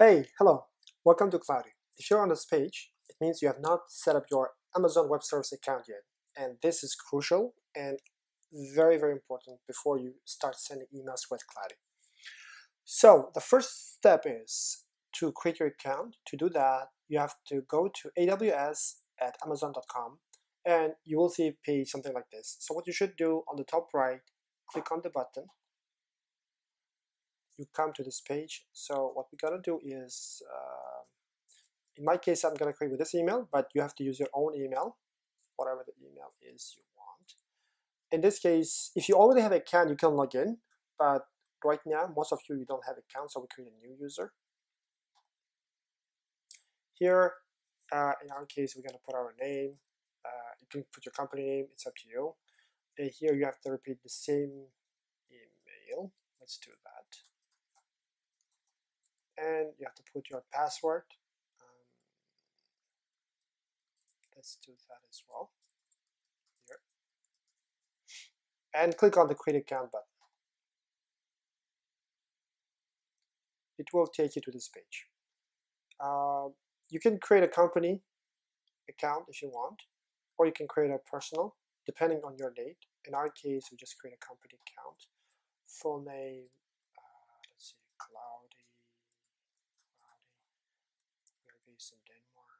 Hey, hello, welcome to Cloudy. If you're on this page, it means you have not set up your Amazon Web Service account yet. And this is crucial and very, very important before you start sending emails with Cloudy. So the first step is to create your account. To do that, you have to go to AWS at Amazon.com and you will see a page something like this. So what you should do on the top right, click on the button you come to this page. So what we're gonna do is, uh, in my case, I'm gonna create with this email, but you have to use your own email, whatever the email is you want. In this case, if you already have an account, you can log in, but right now, most of you, you don't have an account, so we create a new user. Here, uh, in our case, we're gonna put our name. Uh, you can put your company name, it's up to you. And here you have to repeat the same email. Let's do that and you have to put your password. Um, let's do that as well here. And click on the create account button. It will take you to this page. Uh, you can create a company account if you want, or you can create a personal, depending on your date. In our case, we just create a company account. Full name, uh, let's see, Cloudy based in Denmark.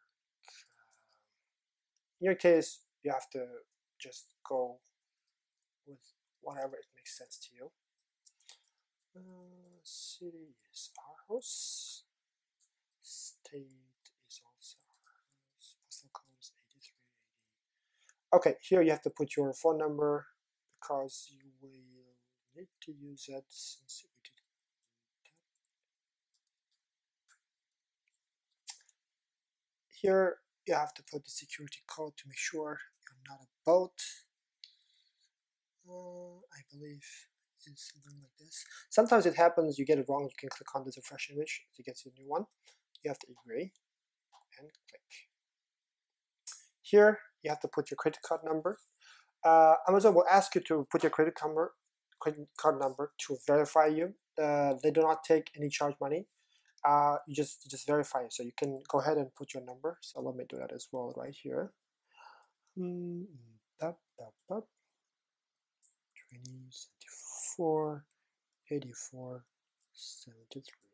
Um, in your case, you have to just go with whatever it makes sense to you. Uh, city is Aarhus. State is also Aarhus. Postal code is 8380. Okay, here you have to put your phone number because you will need to use it since we did here you have to put the security code to make sure you're not a bot. Uh, I believe it's something like this. Sometimes it happens, you get it wrong, you can click on this refresh image to get to a new one. You have to agree and click. Here you have to put your credit card number. Uh, Amazon will ask you to put your credit number, credit card number to verify you. Uh, they do not take any charge money uh, you just you just verify it. So you can go ahead and put your number. So let me do that as well right here. Mm, 20, 74, 84, 73.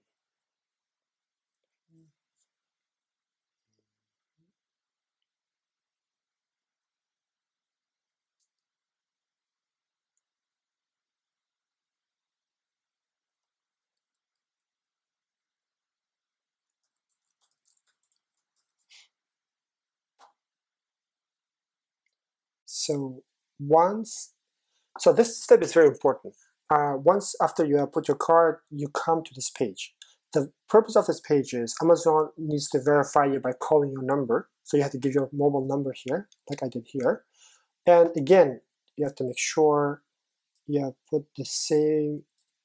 So once, so this step is very important. Uh, once after you have put your card, you come to this page. The purpose of this page is Amazon needs to verify you by calling your number. So you have to give your mobile number here, like I did here. And again, you have to make sure you have put the same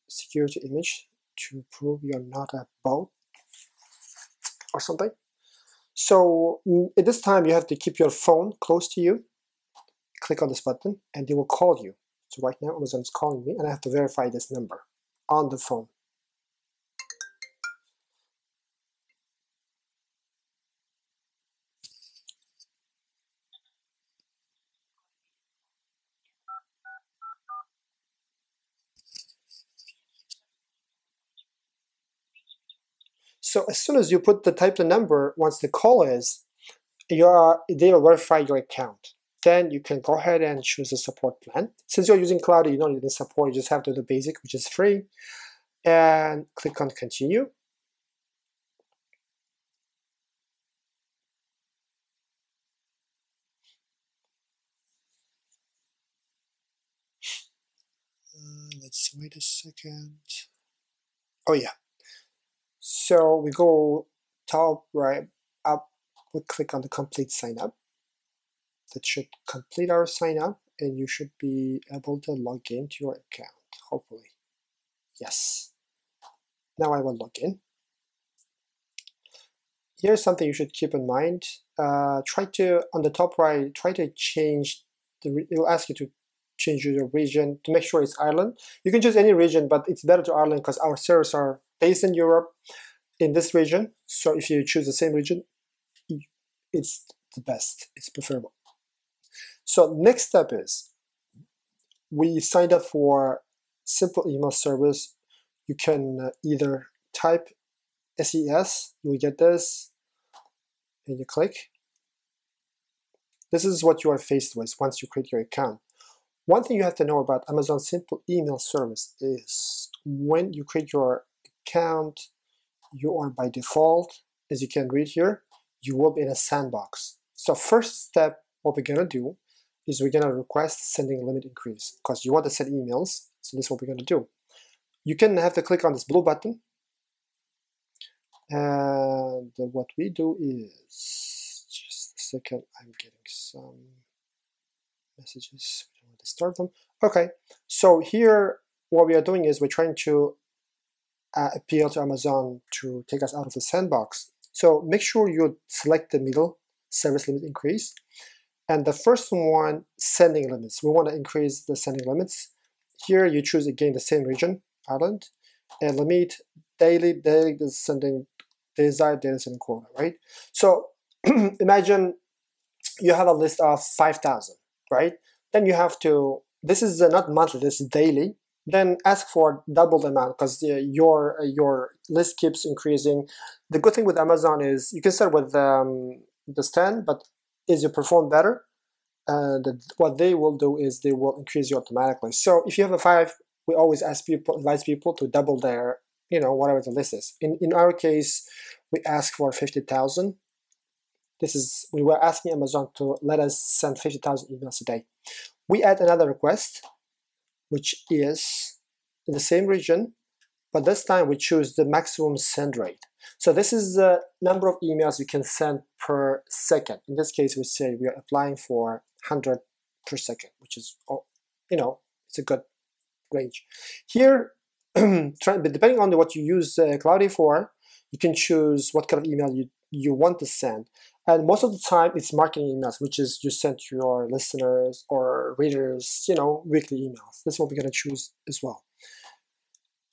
security image to prove you're not a bot or something. So mm, at this time, you have to keep your phone close to you click on this button and they will call you. So right now Amazon is calling me and I have to verify this number on the phone. So as soon as you put the type the number, once the call is, you are, they will verify your account then you can go ahead and choose a support plan. Since you're using cloud, you don't need support, you just have to do the basic, which is free, and click on continue. Uh, let's wait a second. Oh yeah. So we go top right up, we click on the complete sign up that should complete our sign up and you should be able to log into your account, hopefully. Yes. Now I will log in. Here's something you should keep in mind. Uh, try to, on the top right, try to change, the, it will ask you to change your region to make sure it's Ireland. You can choose any region, but it's better to Ireland because our servers are based in Europe. in this region. So if you choose the same region, it's the best, it's preferable. So next step is, we signed up for simple email service. You can uh, either type SES, you will get this, and you click. This is what you are faced with once you create your account. One thing you have to know about Amazon Simple Email Service is when you create your account, you are by default, as you can read here, you will be in a sandbox. So first step, what we're gonna do is we're gonna request sending limit increase because you want to send emails. So this is what we're gonna do. You can have to click on this blue button. And what we do is, just a second, I'm getting some messages. We don't want to disturb them. Okay, so here what we are doing is we're trying to uh, appeal to Amazon to take us out of the sandbox. So make sure you select the middle service limit increase. And the first one, sending limits. We want to increase the sending limits. Here you choose again the same region, Ireland, and limit daily, daily sending desired data sending quota, right? So imagine you have a list of 5,000, right? Then you have to, this is uh, not monthly, this is daily then ask for double the amount because uh, your uh, your list keeps increasing. The good thing with Amazon is you can start with um, the 10, but as you perform better, and what they will do is they will increase you automatically. So if you have a five, we always ask people, advise people to double their, you know, whatever the list is. In in our case, we ask for fifty thousand. This is we were asking Amazon to let us send fifty thousand emails a day. We add another request which is in the same region, but this time we choose the maximum send rate. So this is the number of emails you can send per second. In this case, we say we are applying for 100 per second, which is, oh, you know, it's a good range. Here, depending on what you use uh, Cloudy for, you can choose what kind of email you, you want to send. And most of the time, it's marketing emails, which is you send to your listeners or readers, you know, weekly emails. This is what we're going to choose as well.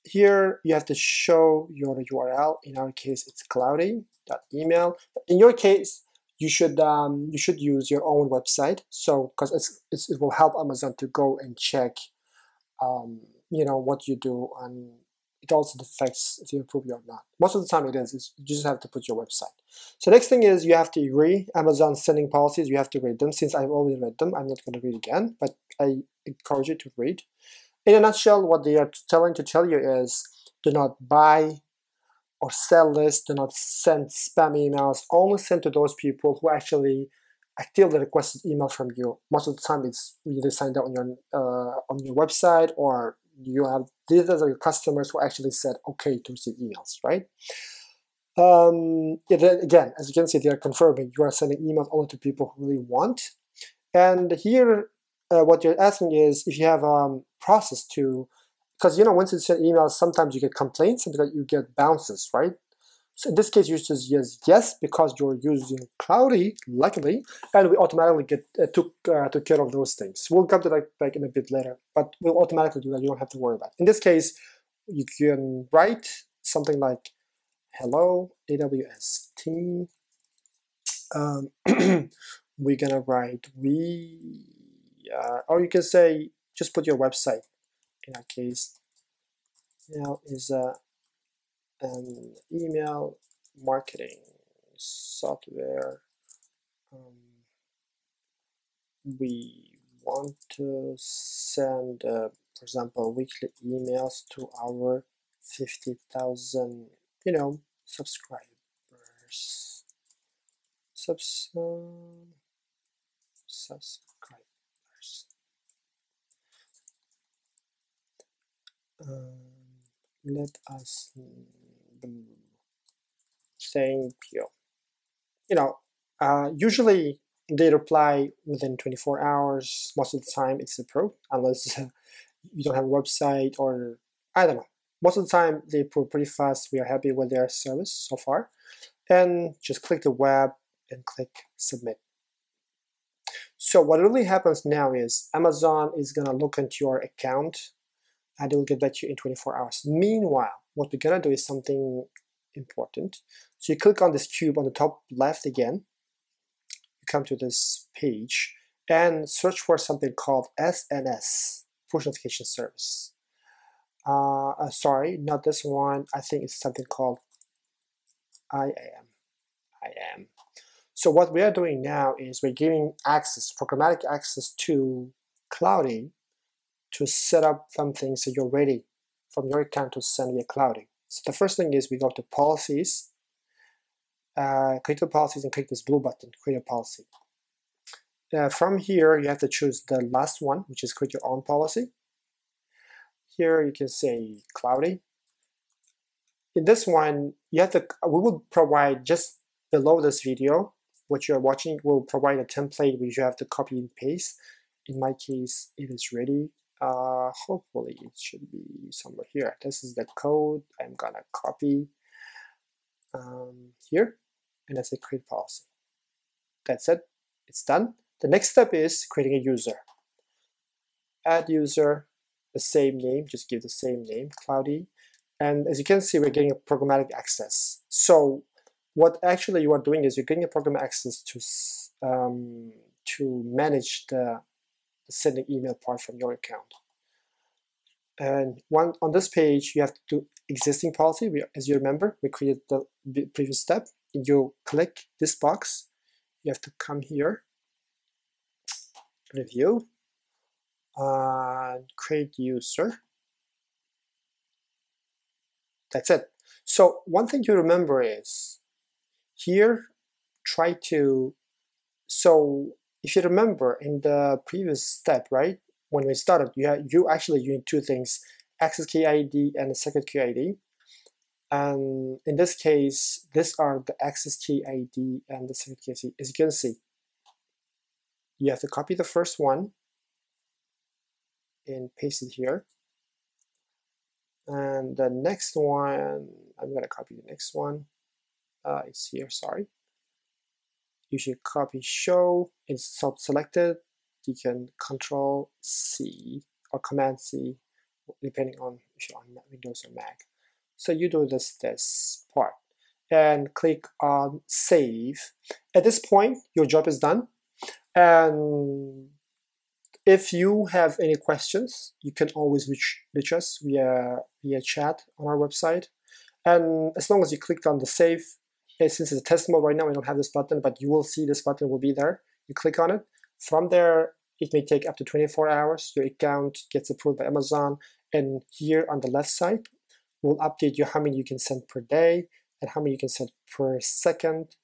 Here, you have to show your URL. In our case, it's cloudy.email. In your case, you should um, you should use your own website. So, because it's, it will help Amazon to go and check, um, you know, what you do and it also affects if you approve it or not. Most of the time it is, you just have to put your website. So next thing is you have to agree Amazon sending policies, you have to read them. Since I've already read them, I'm not going to read again, but I encourage you to read. In a nutshell, what they are telling to tell you is do not buy or sell this, do not send spam emails, only send to those people who actually actively requested email from you. Most of the time it's either signed up on your, uh, on your website or you have these are your customers who actually said okay to receive emails, right? Um, again, as you can see, they are confirming you are sending emails only to people who really want. And here, uh, what you're asking is if you have a um, process to, because you know, once you send emails, sometimes you get complaints and you get bounces, right? So in this case, you just yes, yes, because you're using Cloudy, luckily, and we automatically get uh, took uh, took care of those things. We'll come to that back in a bit later, but we'll automatically do that. You don't have to worry about. It. In this case, you can write something like "Hello AWS team." Um, we're gonna write we, uh, or you can say just put your website. In our case, now is uh, and email marketing software um, we want to send uh, for example weekly emails to our 50,000 you know subscribers Subs uh, subscribers um, let us thank you. You know, uh, usually they reply within 24 hours. Most of the time it's approved, unless you don't have a website or I don't know. Most of the time they approve pretty fast. We are happy with their service so far. And just click the web and click submit. So what really happens now is Amazon is gonna look into your account and it will get back to you in 24 hours. Meanwhile, what we're gonna do is something important. So you click on this cube on the top left again, you come to this page and search for something called SNS, push notification service. Uh, uh, sorry, not this one. I think it's something called IAM. IAM. So what we are doing now is we're giving access, programmatic access to Cloudy to set up some things so you're ready from your account to send via Cloudy. So the first thing is we go to policies, uh, click the policies and click this blue button, create a policy. Uh, from here, you have to choose the last one, which is create your own policy. Here you can say cloudy. In this one, you have to, we will provide just below this video, what you're watching will provide a template which you have to copy and paste. In my case, it is ready. Uh, hopefully it should be somewhere here. This is the code I'm gonna copy um, here and I say create policy. That's it, it's done. The next step is creating a user. Add user, the same name, just give the same name, Cloudy. And as you can see, we're getting a programmatic access. So what actually you are doing is you're getting a program access to um, to manage the, the sending email part from your account. And one on this page, you have to do existing policy. We, as you remember, we created the previous step. You click this box. You have to come here review and create user. That's it. So one thing to remember is here try to so you remember in the previous step right? When we started you had, you actually used two things access key ID and the secret key ID and in this case these are the access key ID and the secret key ID as you can see you have to copy the first one and paste it here. And the next one I'm gonna copy the next one. Uh, it's here sorry you should copy show it's not selected you can control C or command C depending on if you're on Windows or Mac. So you do this this part. And click on save. At this point your job is done. And if you have any questions, you can always reach, reach us via, via chat on our website. And as long as you clicked on the save, since it's a test mode right now, we don't have this button, but you will see this button will be there. You click on it. From there, it may take up to 24 hours. Your account gets approved by Amazon. And here on the left side, we'll update you how many you can send per day and how many you can send per second.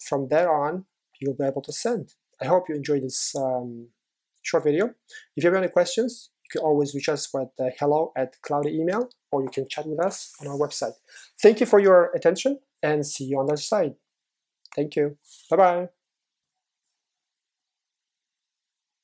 From there on, you'll be able to send. I hope you enjoyed this um, short video. If you have any questions, you can always reach us with the hello at cloudy email, or you can chat with us on our website. Thank you for your attention, and see you on the other side. Thank you. Bye-bye.